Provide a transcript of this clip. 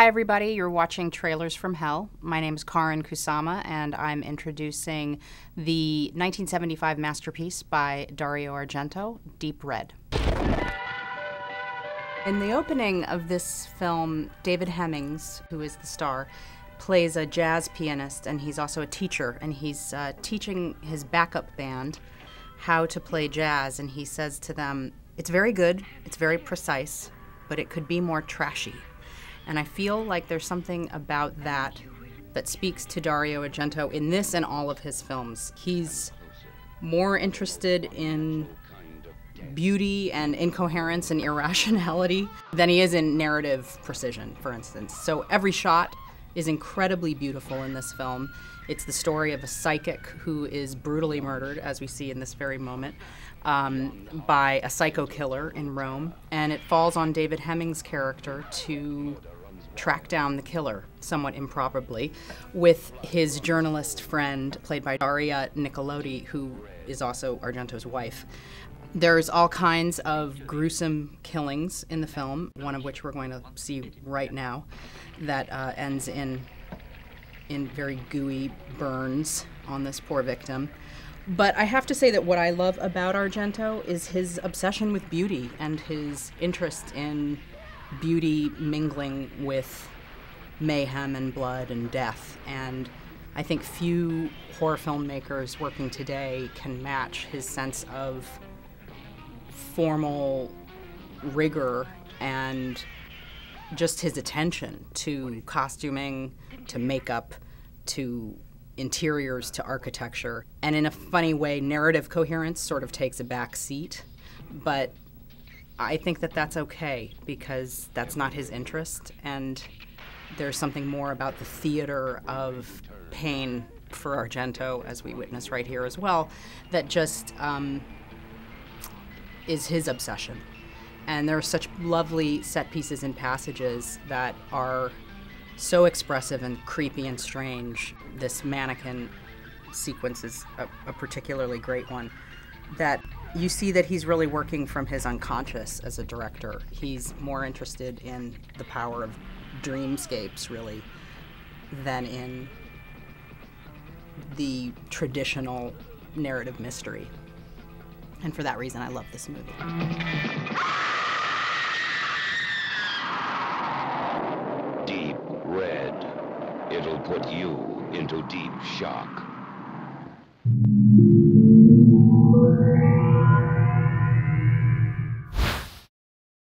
Hi, everybody. You're watching Trailers from Hell. My name is Karyn Kusama, and I'm introducing the 1975 masterpiece by Dario Argento, Deep Red. In the opening of this film, David Hemmings, who is the star, plays a jazz pianist, and he's also a teacher, and he's uh, teaching his backup band how to play jazz, and he says to them, It's very good, it's very precise, but it could be more trashy. And I feel like there's something about that that speaks to Dario Argento in this and all of his films. He's more interested in beauty and incoherence and irrationality than he is in narrative precision, for instance. So every shot is incredibly beautiful in this film. It's the story of a psychic who is brutally murdered, as we see in this very moment, um, by a psycho killer in Rome. And it falls on David Hemmings' character to track down the killer, somewhat improbably, with his journalist friend, played by Daria Nicolodi, who is also Argento's wife. There's all kinds of gruesome killings in the film, one of which we're going to see right now, that uh, ends in in very gooey burns on this poor victim. But I have to say that what I love about Argento is his obsession with beauty and his interest in beauty mingling with mayhem and blood and death. And I think few horror filmmakers working today can match his sense of formal rigor and just his attention to costuming, to makeup, to interiors, to architecture. And in a funny way, narrative coherence sort of takes a back seat. But I think that that's okay because that's not his interest, and there's something more about the theater of pain for Argento, as we witness right here as well, that just um, is his obsession. And there are such lovely set pieces and passages that are so expressive and creepy and strange. This mannequin sequence is a, a particularly great one that you see that he's really working from his unconscious as a director. He's more interested in the power of dreamscapes, really, than in the traditional narrative mystery. And for that reason, I love this movie. Deep red. It'll put you into deep shock.